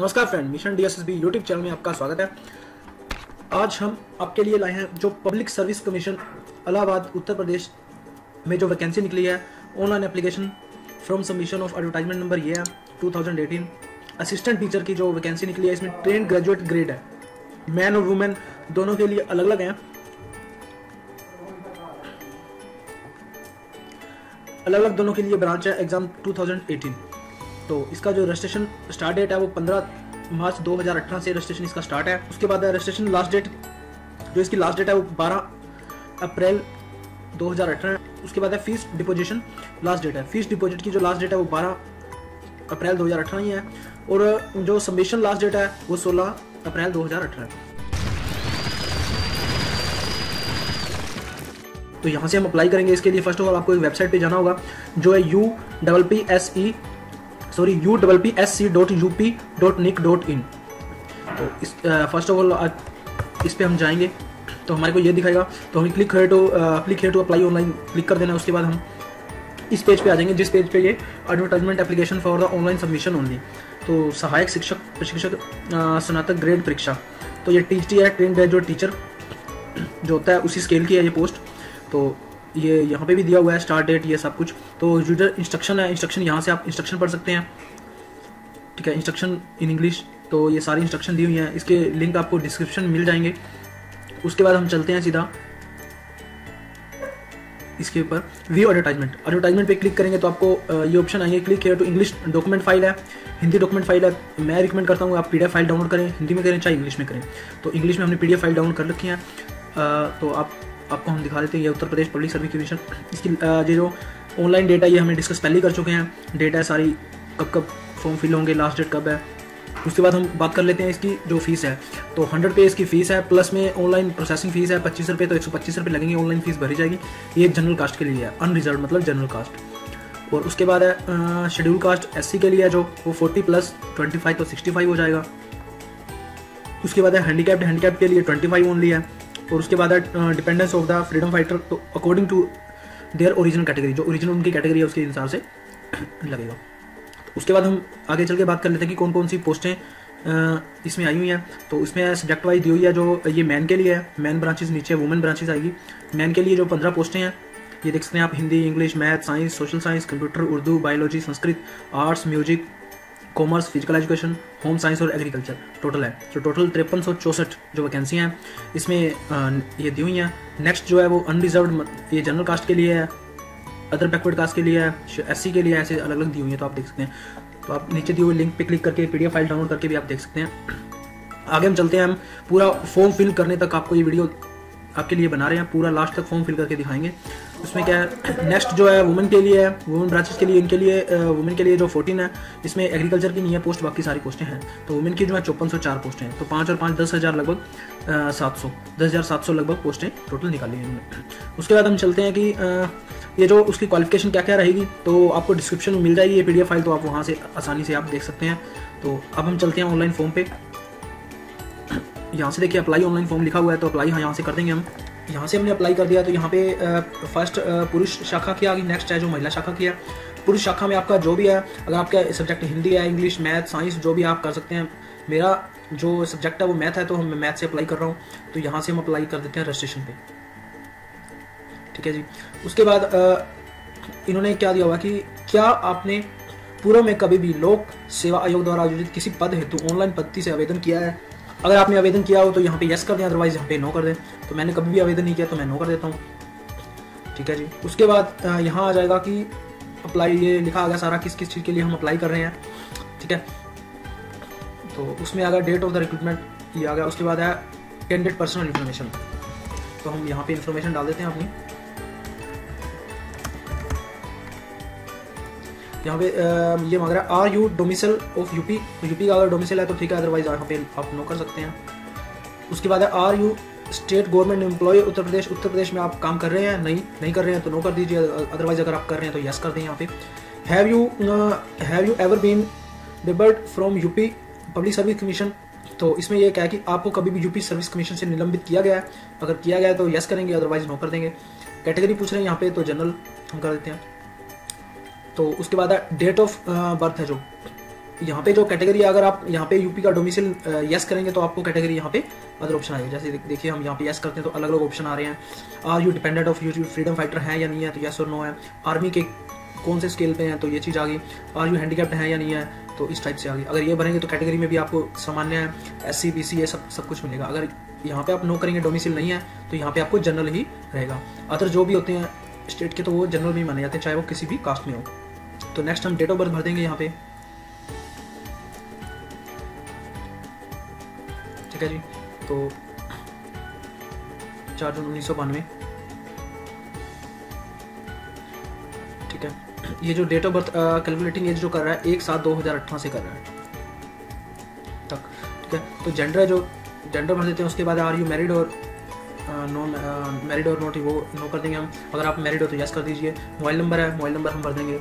नमस्कार friend mission DSSB YouTube channel में आपका स्वागत है। आज हम आपके लिए लाए हैं जो public service commission Allahabad Uttar Pradesh में जो वैकेंसी निकली है online application from submission of advertisement number ये है 2018 असिस्टेंट टीचर की जो वैकेंसी निकली है, इसमें ट्रेन ग्रेजुएट ग्रेड है। मैन और वुमेन दोनों के लिए अलग अलग हैं। अलग अलग दोनों के लिए ब्रांच है एग्ज़ाम 2018 तो इसका जो रजिस्ट्रेशन स्टार्ट डेट है वो 15 मार्च 2018 से रजिस्ट्रेशन इसका स्टार्ट है। उसके बाद रजिस्ट्रेशन लास्ट डेट जो इसकी लास्ट डेट है वो 12 अप्रैल 2018 है उसके बाद है फ़ीस डिपोजिशन लास्ट डेट है। फ़ीस डिपॉजिट की जो लास्ट डेट है वो 12 अप्रैल 2018 ही है और जो सबमिशन लास्ट डेट है वो 16 अप्रैल 2018 है तो यहाँ से हम अप्लाई करेंगे। इसके लिए फ़र्स्ट ऑफ़ ऑल आपको एक वेबसाइट पे जाना होगा, जो है U double P S E sorry U double P S C dot U P dot NIC dot IN तो इस फ़र्स्ट ऑफ़ ऑल इस पर हम जाएँगे। तो हमारे को ये दिखाएगा। तो हमें click to click to apply online click कर देना उसके बाद हम इस पेज पे आ जाएँगे, जिस पेज पे ये advertisement application for the online submission only तो सहायक शिक्षक, प्रशिक्षक स्नातक ग्रेड परीक्षा। तो ये टी है ट्रेन ग्रेजुएट टीचर जो होता है, उसी स्केल की है ये पोस्ट तो ये यहाँ पे भी दिया हुआ है स्टार्ट डेट ये सब कुछ। तो यूज़र इंस्ट्रक्शन है इंस्ट्रक्शन यहाँ से आप इंस्ट्रक्शन पढ़ सकते हैं। ठीक है इंस्ट्रक्शन इन इंग्लिश तो ये सारी इंस्ट्रक्शन दी हुई हैं। इसके लिंक आपको डिस्क्रिप्शन मिल जाएँगे। उसके बाद हम चलते हैं सीधा इसके ऊपर। व्यू एडवर्टाइजमेंट एडवर्टाइजमेंट पे क्लिक करेंगे तो आपको ये ऑप्शन आएँगे। क्लिक किया तो इंग्लिश डॉक्यूमेंट फ़ाइल है। हिंदी डॉक्यूमेंट फ़ाइल है। मैं रिकमेंड करता हूँ, आप पीडीएफ फ़ाइल डाउनलोड करें। हिंदी में करें चाहे इंग्लिश में करें। तो इंग्लिश में हमने पीडीएफ फ़ाइल डाउनलोड कर रखी है। तो आप आपको हम दिखा देते हैं, ये Uttar Pradesh public service commission इसकी ये जो ऑनलाइन डेटा ये हमने डिस्कस पहले कर चुके हैं। डेटा है सारी कब कब फॉर्म फिल होंगे लास्ट डेट कब है। उसके बाद हम बात कर लेते हैं इसकी जो फ़ीस है। तो हंड्रेड पे इसकी फ़ीस है प्लस में ऑनलाइन प्रोसेसिंग फ़ीस है, पच्चीस रुपये तो एक सौ पच्चीस रुपये लगेंगे ऑनलाइन फ़ीस भरी जाएगी। ये जनरल कास्ट के लिए है अनरिजर्व मतलब जनरल कास्ट और उसके बाद है शेड्यूल कास्ट एससी के लिए है, जो वो फोर्टी प्लस ट्वेंटी फाइव तो सिक्सटी फाइव हो जाएगा। उसके बाद है हैंडीकैप्ड हैंडीकैप के लिए ट्वेंटी फाइव ओनली है। और उसके बाद dependence of the freedom fighter तो according to their original category जो ओरिजिनल उनकी कैटेगरी है, उसके हिसाब से लगेगा। तो उसके बाद हम आगे चल के बात कर लेते हैं कि कौन कौन सी पोस्टें इसमें आई हुई हैं। तो इसमें सब्जेक्ट वाइज दी हुई है जो, ये मैन के लिए है। मैन ब्रांचेज नीचे वुमेन ब्रांचेज आएगी। मैन के लिए जो पंद्रह पोस्टें हैं, ये देख सकते हैं आप, Hindi, English math science social science computer Urdu biology Sanskrit arts music commerce physical education home science और एग्रीकल्चर टोटल है. तो टोटल तिरपन सौ चौसठ जो वैकेंसी हैं, इसमें ये दी हुई हैं. नेक्स्ट जो है वो अनरिजर्व ये जनरल कास्ट के लिए है अदर बैकवर्ड कास्ट के लिए है एस के लिए ऐसे अलग अलग दी हुई हैं तो आप देख सकते हैं. तो आप नीचे दी हुई लिंक पे क्लिक करके पीडीएफ फ़ाइल डाउनलोड करके भी आप देख सकते हैं. आगे हम चलते हैं, हम पूरा फॉर्म फिल करने तक आपको ये वीडियो आपके लिए बना रहे हैं, पूरा लास्ट तक फॉर्म फिल करके दिखाएँगे। उसमें क्या है नेक्स्ट जो है वुमेन के लिए है वुमेन ब्रांचेस के लिए, इनके लिए वुमेन के लिए जो फोर्टीन है, इसमें एग्रीकल्चर की नहीं है पोस्ट बाकी सारी पोस्टें हैं। तो वुमेन की जो है चौपन सौ चार पोस्टें हैं। तो पाँच और पाँच दस हज़ार लगभग सात सौ, दस हज़ार सात सौ लगभग पोस्टें टोटल निकाली हैं उसके बाद हम चलते हैं कि ये जो उसकी क्वालिफिकेशन क्या क्या रहेगी तो आपको डिस्क्रिप्शन में मिल जाएगी ये पी फ़ाइल तो आप वहाँ से आसानी से आप देख सकते हैं। तो अब हम चलते हैं ऑनलाइन फॉर्म पे। यहाँ से देखिए अप्लाई ऑनलाइन फॉर्म लिखा हुआ है तो अप्लाई हाँ यहाँ से कर देंगे हम। यहाँ से हमने अप्लाई कर दिया तो यहाँ पे फ़र्स्ट पुरुष शाखा की आ गई नेक्स्ट है जो महिला शाखा की है। पुरुष शाखा में आपका जो भी है, अगर आपका सब्जेक्ट हिंदी है इंग्लिश मैथ साइंस जो भी आप कर सकते हैं, मेरा जो सब्जेक्ट है वो मैथ है तो मैं मैथ से अप्लाई कर रहा हूँ। तो यहाँ से हम अप्लाई कर देते हैं रजिस्ट्रेशन पे। ठीक है जी। उसके बाद इन्होंने क्या दिया हुआ कि क्या आपने पूर्व में कभी भी लोक सेवा आयोग द्वारा आयोजित किसी पद हेतु ऑनलाइन पद्धति से आवेदन किया है? अगर आपने आवेदन किया हो तो यहाँ पे यस कर दें अदरवाइज़ यहाँ पे नो कर दें। तो मैंने कभी भी आवेदन नहीं किया तो मैं नो कर देता हूँ। ठीक है जी। उसके बाद यहाँ आ जाएगा कि अप्लाई ये लिखा आ गया सारा किस किस चीज़ के लिए हम अप्लाई कर रहे हैं। ठीक है? तो उसमें आ गया डेट ऑफ़ द रिक्रूटमेंट ये आ गया। उसके बाद आया कैंडिडेट पर्सनल इन्फॉर्मेशन तो हम यहाँ पे इन्फॉर्मेशन डाल देते हैं अपनी। यहाँ पे ये मांग रहा है are you domicile of UP तो यूपी का अगर डोमिसल है तो ठीक है अदरवाइज़ यहाँ पे आप नो कर सकते हैं. उसके बाद है are you state government employ Uttar Pradesh? Uttar Pradesh में आप काम कर रहे हैं? नहीं नहीं कर रहे हैं तो नो कर दीजिए अदरवाइज़ अगर आप कर रहे हैं तो यस कर दें यहाँ पे. Have you have you ever been debarred from UP public service commission तो इसमें यह क्या है कि आपको कभी भी यूपी सर्विस कमीशन से निलंबित किया गया है। अगर किया गया है तो यस करेंगे अदरवाइज़ नो कर देंगे। कैटेगरी पूछ रहे हैं यहाँ पे तो जनरल हम कर देते हैं। तो उसके बाद डेट ऑफ़ बर्थ है जो। यहाँ पे जो कैटेगरी अगर आप यहाँ पे यूपी का डोमिसिल यस करेंगे तो आपको कैटेगरी यहाँ पे अदर ऑप्शन आएगी। जैसे देखिए, हम यहाँ पे यस करते हैं तो अलग अलग ऑप्शन आ रहे हैं। Are you dependent of U freedom fighter है या नहीं है? तो यस और नो है। आर्मी के कौन से स्केल पे हैं? तो ये चीज़ आ गई। आर यू हैंडीकैप्ड है या नहीं है? तो इस टाइप से आ गई। अगर ये भरेंगे तो कैटेगरी में भी आपको सामान्य है। एस सी बी सी ये सब सब कुछ मिलेगा। अगर यहाँ पे आप नो करेंगे डोमिसिल नहीं है तो यहाँ पे आपको जनरल ही रहेगा। अदर जो भी होते हैं स्टेट के तो वो जनरल भी माने जाते हैं, चाहे वो किसी भी कास्ट में हो। तो नेक्स्ट हम डेट ऑफ़ बर्थ भर देंगे यहाँ पे। ठीक है जी? तो चार जून उन्नीस सौ बानवे। ठीक है? ये जो date of birth calculating age जो कर रहा है, एक सात दो हज़ार अठारह से कर रहा है। तक, ठीक है? तो जेंडर जो जेंडर भर देते हैं, उसके बाद आर यू मैरिड और नो मैरिड और नोट वो नो कर देंगे हम। अगर आप मैरिड हो तो यस कर दीजिए। मोबाइल नंबर है मोबाइल नंबर हम भर देंगे।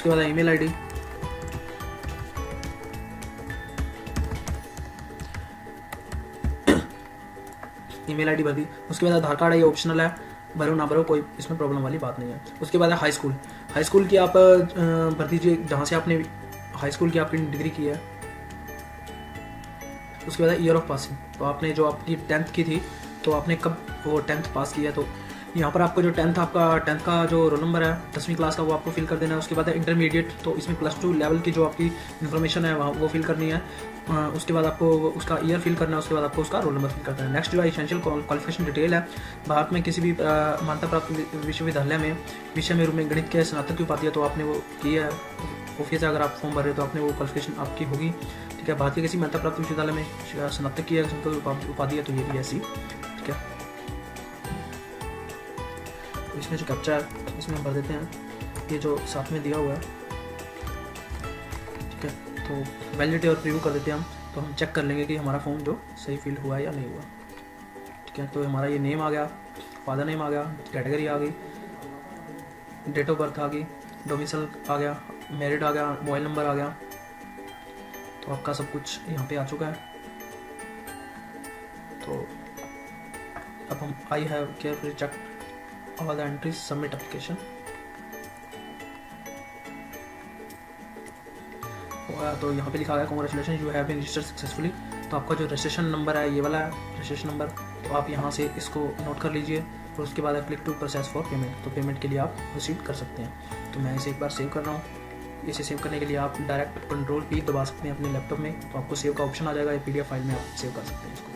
उसके बाद ईमेल आईडी ईमेल आईडी भर दी उसके बाद आधार कार्ड है, ये ऑप्शनल है। भरो ना भरो, कोई इसमें प्रॉब्लम वाली बात नहीं है। उसके बाद है हाई स्कूल हाई स्कूल की आप भर दीजिए जहाँ से आपने हाई स्कूल की आपकी डिग्री की है। उसके बाद ईयर ऑफ़ पासिंग तो आपने जो आपकी टेंथ की थी तो आपने कब वो टेंथ पास किया तो यहाँ पर आपको जो टेंथ आपका टेंथ का जो रोल नंबर है, दसवीं क्लास का वो आपको फिल कर देना है। उसके बाद है इंटरमीडिएट तो इसमें प्लस टू लेवल की जो आपकी इन्फॉर्मेशन है, वहाँ वो फिल करनी है। उसके बाद आपको उसका ईयर फिल करना है, उसके बाद आपको उसका रोल नंबर फिल करना है। नेक्स्ट जो है इसेंशियल क्वालिफिकेशन डिटेल है। भारत में किसी भी मान्यता प्राप्त विश्वविद्यालय में, विषय में रूप में गणित के स्नातक की उपाधि है तो आपने वो की है। ऑफ़िस अगर आप फॉर्म भर रहे हो तो आपने वो क्वालिफिकेशन आपकी होगी। ठीक है भारतीय किसी मान्यता प्राप्त विश्वविद्यालय में स्नातक की है उपाधि है तो ये भी ऐसी। ठीक है। इसमें जो कैप्चा है, इसमें हम भर देते हैं। ये जो साथ में दिया हुआ है, ठीक है? तो वैलिडिटी और प्रीव्यू कर देते हैं हम। तो हम चेक कर लेंगे कि हमारा फॉर्म जो सही फिल हुआ है या नहीं हुआ। ठीक है? तो हमारा ये नेम आ गया फादर नेम आ गया कैटेगरी आ गई डेट ऑफ़ बर्थ आ गई डोमिसल आ गया मेरिट आ गया मोबाइल नंबर आ गया। तो आपका सब कुछ यहाँ पे आ चुका है। तो अब हम I have carefully check all the entries, submit application. तो यहाँ पे लिखा गया congratulation you have been registered successfully तो आपका जो रजिस्ट्रेशन नंबर है, ये वाला है रजिस्ट्रेशन नंबर तो आप यहाँ से इसको नोट कर लीजिए और उसके बाद click to process for payment तो पेमेंट के लिए आप प्रोसीड कर सकते हैं. तो मैं इसे एक बार सेव कर रहा हूँ. इसे सेव करने के लिए आप डायरेक्ट कंट्रोल पी दबा सकते हैं अपने लैपटॉप में. तो आपको सेव का ऑप्शन आ जाएगा, ये पी फ़ाइल में आप सेव कर सकते हैं इसको.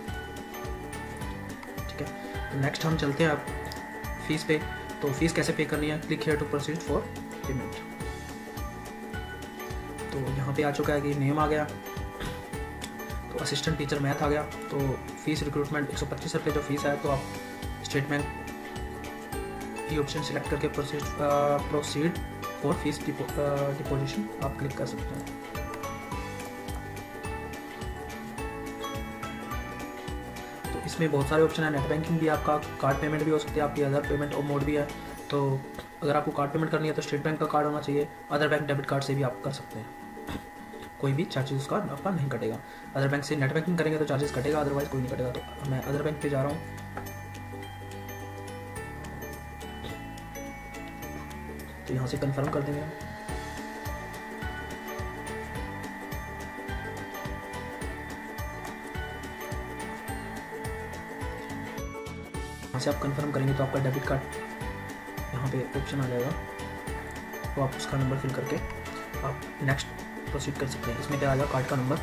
ठीक है? तो नेक्स्ट हम चलते हैं आप फ़ीस पे तो फ़ीस कैसे पे करनी है? Click here to proceed for payment तो यहाँ पे आ चुका है कि नेम आ गया। तो असिस्टेंट टीचर मैथ आ गया। तो फ़ीस रिक्रूटमेंट एक सौ पच्चीस रुपये जो फ़ीस है तो आप स्टेटमेंट ये ऑप्शन सेलेक्ट करके proceed proceed for fees deposition आप क्लिक कर सकते हैं। इसमें बहुत सारे ऑप्शन है। नेट बैंकिंग भी आपका कार्ड पेमेंट भी हो सकती है, आपकी अदर पेमेंट और मोड भी है। तो अगर आपको कार्ड पेमेंट करनी है तो स्टेट बैंक का कार्ड होना चाहिए। अदर बैंक डेबिट कार्ड से भी आप कर सकते हैं। कोई भी चार्जेस उसका आपका नहीं कटेगा। अदर बैंक से नेट बैंकिंग करेंगे तो चार्जेस कटेगा अदरवाइज़ कोई नहीं कटेगा। तो मैं अदर बैंक पे जा रहा हूँ। तो यहाँ से कंफर्म कर देंगे। यहाँ से आप कंफर्म करेंगे तो आपका डेबिट कार्ड यहाँ पे ऑप्शन आ जाएगा। तो आप उसका नंबर फिल करके आप नेक्स्ट प्रोसीड कर सकते हैं। इसमें क्या आ जाएगा कार्ड का नंबर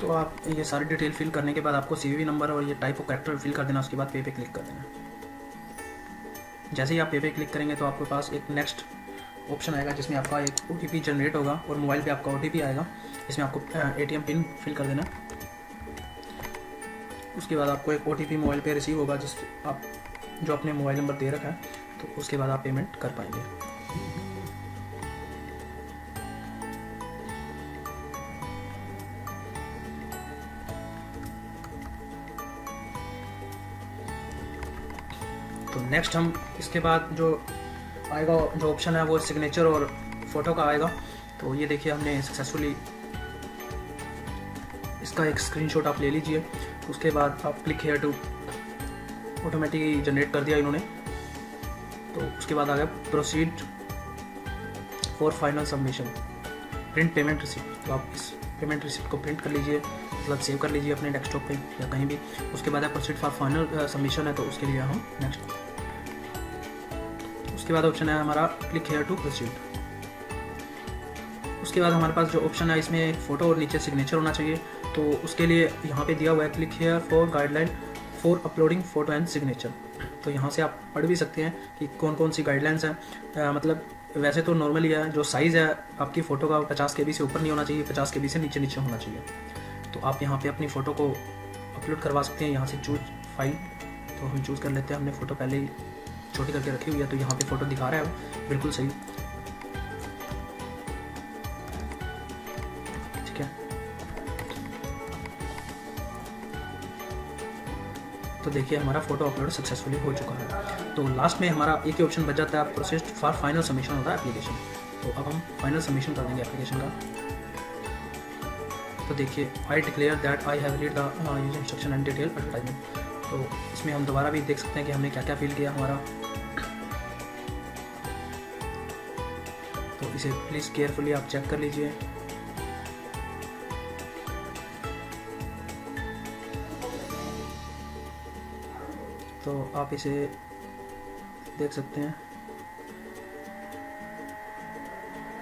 तो आप ये सारी डिटेल फिल करने के बाद आपको सीवीवी नंबर और ये टाइप ऑफ़ करेक्टर फिल कर देना, उसके बाद पे पे क्लिक कर देना। जैसे ही आप पे पे क्लिक करेंगे तो आपके पास एक नेक्स्ट ऑप्शन आएगा, जिसमें आपका एक ओटीपी जनरेट होगा और मोबाइल पे आपका ओटीपी आएगा। इसमें आपको एटीएम पिन फिल कर देना। उसके बाद आपको एक ओटीपी मोबाइल पे रिसीव होगा, जिस, आप, जो अपने मोबाइल नंबर दे रखा है तो उसके बाद आप पेमेंट कर पाएँगे। तो नेक्स्ट हम इसके बाद जो आएगा, जो ऑप्शन है वो सिग्नेचर और फ़ोटो का आएगा। तो ये देखिए हमने सक्सेसफुली इसका एक स्क्रीनशॉट आप ले लीजिए। उसके बाद आप click here to automatic generate कर दिया इन्होंने। तो उसके बाद आ गया proceed for final submission print payment receipt तो आप इस पेमेंट रिसिप्ट को प्रिंट कर लीजिए मतलब सेव कर लीजिए अपने डेस्कटॉप पे या कहीं भी। उसके बाद आप प्रोसीड फॉर फाइनल सबमिशन है तो उसके लिए हम नेक्स्ट उसके बाद ऑप्शन है हमारा क्लिक हेयर टू प्रोसीड उसके बाद हमारे पास जो ऑप्शन है, इसमें एक फ़ोटो और नीचे सिग्नेचर होना चाहिए। तो उसके लिए यहाँ पे दिया हुआ है click here for guideline for uploading photo and signature तो यहाँ से आप पढ़ भी सकते हैं कि कौन कौन सी गाइडलाइंस हैं। मतलब वैसे तो नॉर्मली है, जो साइज़ है, आपकी फ़ोटो का पचास के से ऊपर नहीं होना चाहिए, पचास के से नीचे नीचे होना चाहिए। तो आप यहाँ पर अपनी फ़ोटो को अपलोड करवा सकते हैं, यहाँ से चूज़ फ़ाइल तो हम चूज़ कर लेते हैं, हमने फ़ोटो पहले ही छोटी करके रखी हुई है तो यहाँ पे फ़ोटो दिखा रहा है, बिल्कुल सही। तो देखिए, हमारा फ़ोटो अपलोड सक्सेसफुली हो चुका है। तो लास्ट में हमारा एक ही ऑप्शन बच जाता है प्रोसेस फॉर फाइनल सबमिशन होता है एप्लीकेशन तो अब हम फाइनल सबमिशन कर देंगे एप्लीकेशन का। तो देखिए I declare that I have read the use instruction and detail advertisement तो इसमें हम दोबारा भी देख सकते हैं कि हमने क्या क्या फील किया हमारा। तो इसे प्लीज़ केयरफुली आप चेक कर लीजिए। तो आप इसे देख सकते हैं।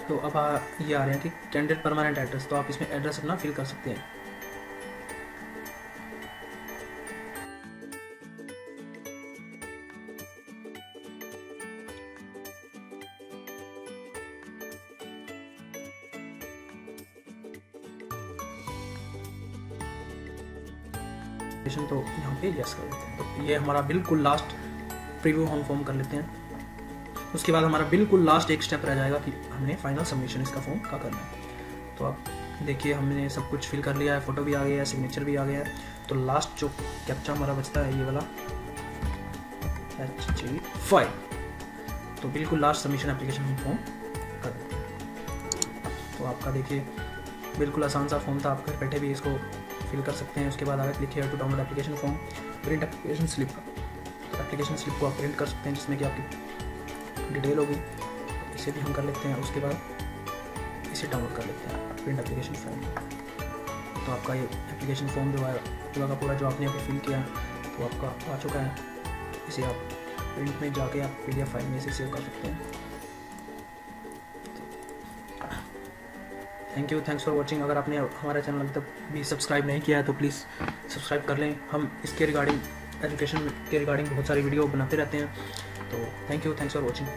तो अब आ, ये आ रहे हैं कि कैंडिडेट परमानेंट एड्रेस तो आप इसमें एड्रेस अपना फिल कर सकते हैं। एप्लीकेशन तो यहाँ पे यस कर देते हैं। तो ये हमारा बिल्कुल लास्ट प्रीव्यू हम फॉर्म कर लेते हैं। उसके बाद हमारा बिल्कुल लास्ट एक स्टेप रह जाएगा कि हमने फाइनल सबमिशन इसका फॉर्म का करना है। तो आप देखिए, हमने सब कुछ फिल कर लिया है फ़ोटो भी आ गया है सिग्नेचर भी आ गया है। तो लास्ट जो कैप्चा हमारा बचता है, ये वाला। एच जी फाइव तो बिल्कुल लास्ट सबमिशन एप्लीकेशन हम फॉर्म कर देते हैं। तो आपका देखिए, बिल्कुल आसान सा फॉर्म था, आप घर बैठे भी इसको फिल कर सकते हैं। उसके बाद आगे click to download application form print application slip application slip को आप प्रिंट कर सकते हैं, जिसमें कि आपकी डिटेल होगी। इसे भी हम कर लेते हैं, उसके बाद इसे डाउनलोड कर लेते हैं प्रिंट एप्लीकेशन फॉर्म तो आपका ये एप्लीकेशन फॉर्म जो है, पूरा का पूरा जो आपने अभी फिल किया है तो आपका आ चुका है। इसे आप प्रिंट में जाके आप पीडीएफ फ़ाइल में इसे सेव कर सकते हैं। Thank you thanks for watching अगर आपने हमारा चैनल अभी तक भी सब्सक्राइब नहीं किया है तो प्लीज़ सब्सक्राइब कर लें। हम इसके रिगार्डिंग एजुकेशन के रिगार्डिंग बहुत सारी वीडियो बनाते रहते हैं। तो thank you thanks for watching